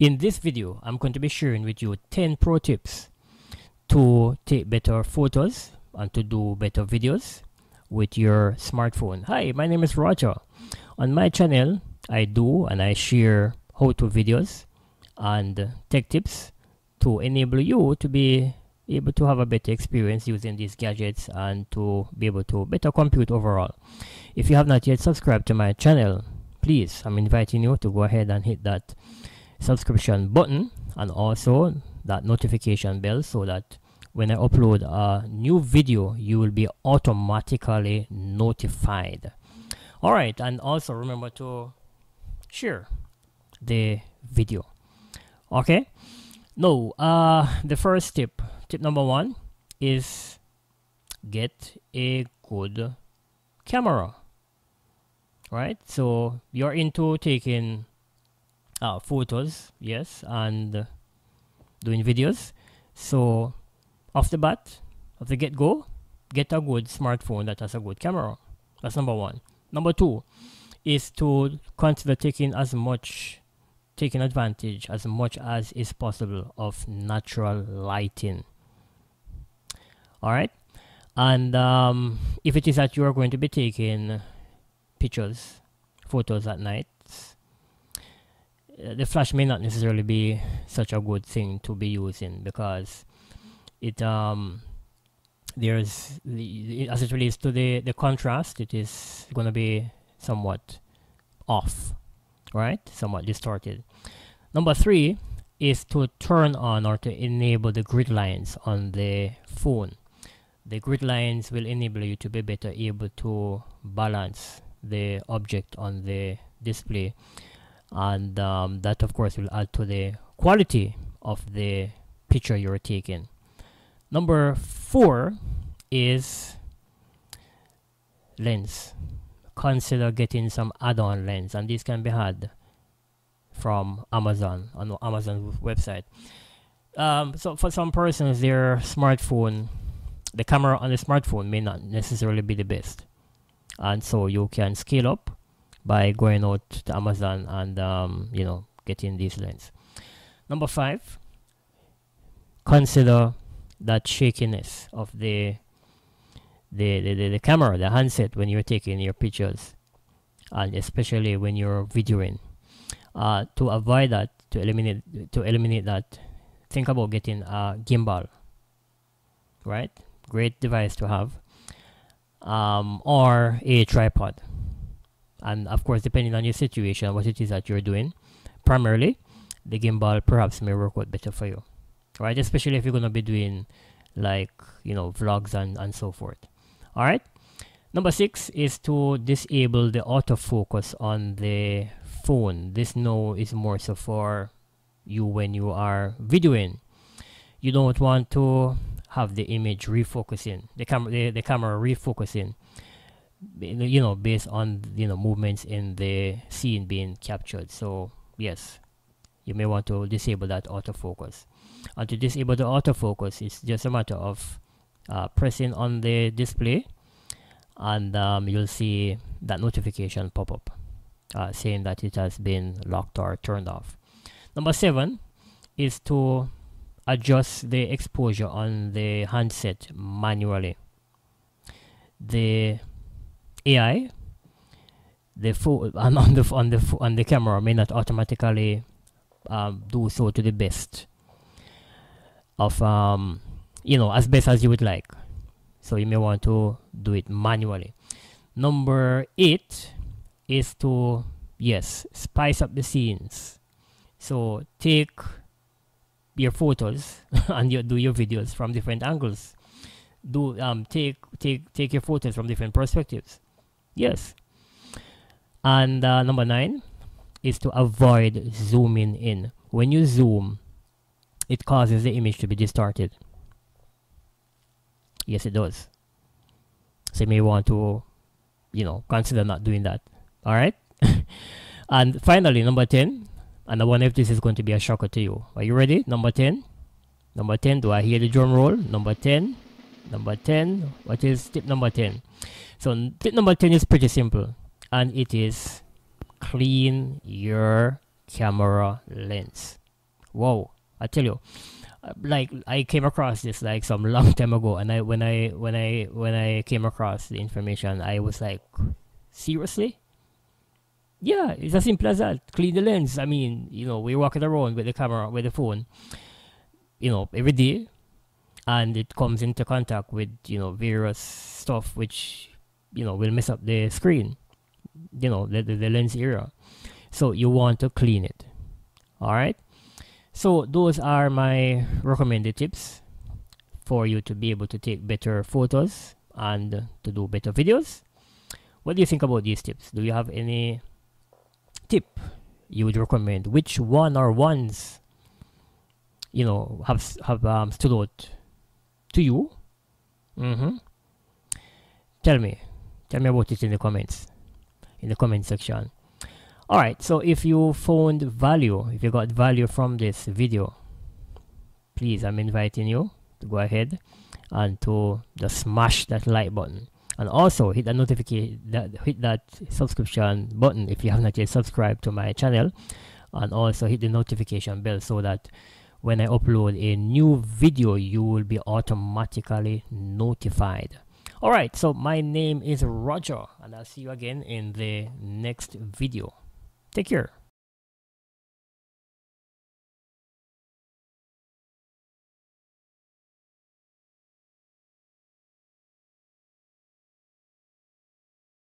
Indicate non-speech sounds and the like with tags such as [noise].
In this video, I'm going to be sharing with you 10 pro tips to take better photos and to do better videos with your smartphone. Hi, my name is Roger. On my channel, I do and I share how-to videos and tech tips to enable you to be able to have a better experience using these gadgets and to be able to better compute overall. If you have not yet subscribed to my channel, please, I'm inviting you to go ahead and hit that subscription button and also that notification bell so that when I upload a new video, you will be automatically notified. All right, and also remember to share the video. Okay, no, uh, the first tip, tip number one is get a good camera. Right, so you're into taking uh, photos, yes, and doing videos. So off the bat, off the get go, get a good smartphone that has a good camera. That's number one. Number two is to consider taking as much, taking advantage as much as is possible of natural lighting. All right, and um, if it is that you are going to be taking pictures, photos at night, uh, the flash may not necessarily be such a good thing to be using because it um there's the, as it relates to the the contrast it is going to be somewhat off right? Somewhat distorted. Number three is to turn on or to enable the grid lines on the phone. The grid lines will enable you to be better able to balance the object on the display and um, that of course will add to the quality of the picture you're taking Number four is lens. Consider getting some add-on lens, and this can be had from Amazon on the Amazon website. Um, so for some persons, their smartphone, the camera on the smartphone may not necessarily be the best, and so you can scale up by going out to Amazon and um, you know getting these lens. Number five, consider that shakiness of the the, the, the, camera, the handset when you're taking your pictures and especially when you're videoing. Uh, to avoid that, to eliminate to eliminate that, think about getting a gimbal. Right? Great device to have. Um, or a tripod. And of course, depending on your situation, what it is that you're doing, primarily, the gimbal perhaps may work out better for you right? Especially if you're going to be doing like you know vlogs and and so forth. All right? Number six is to disable the autofocus on the phone. This no is more so for you when you are videoing. You don't want to have the image refocusing the camera the, the camera refocusing you know based on you know movements in the scene being captured. So yes you may want to disable that autofocus. And to disable the autofocus it's just a matter of uh, pressing on the display and um, you'll see that notification pop up uh, saying that it has been locked or turned off. Number seven is to adjust the exposure on the handset manually. The AI the phone [laughs] on the on the on the camera may not automatically um, do so to the best of um, you know as best as you would like. So you may want to do it manually. Number eight is to yes spice up the scenes. So take your photos [laughs] and do your videos from different angles. Do um take take take your photos from different perspectives yes and uh, number nine is to avoid zooming in when you zoom it causes the image to be distorted. Yes, it does. So you may want to, you know, consider not doing that. All right. [laughs] and finally, number 10, and I wonder if this is going to be a shocker to you. Are you ready? Number 10. Number 10, do I hear the drum roll? Number 10. Number 10. What is tip number 10? So tip number 10 is pretty simple. And it is clean your camera lens. Whoa, I tell you, uh, like I came across this like some [laughs] long time ago, and I when I when I when I came across the information, I was like, seriously? Yeah, it's as simple as that. Clean the lens. I mean, you know, we're walking around with the camera, with the phone, you know, every day, and it comes into contact with you know various stuff which you know will mess up the screen, you know, the the, the lens area. So you want to clean it. All right. So those are my recommended tips for you to be able to take better photos and to do better videos. What do you think about these tips? Do you have any tip you would recommend? Which one or ones you know have have um, stood out to you? Mm-hmm. Tell me, tell me about it in the comments, in the comment section. All right. So if you found value, if you got value from this video, please, I'm inviting you to go ahead and to just smash that like button and also hit that notification that hit that subscription button if you have not yet subscribed to my channel and also hit the notification bell so that when I upload a new video you will be automatically notified. Alright so my name is Roger and I'll see you again in the next video. Take care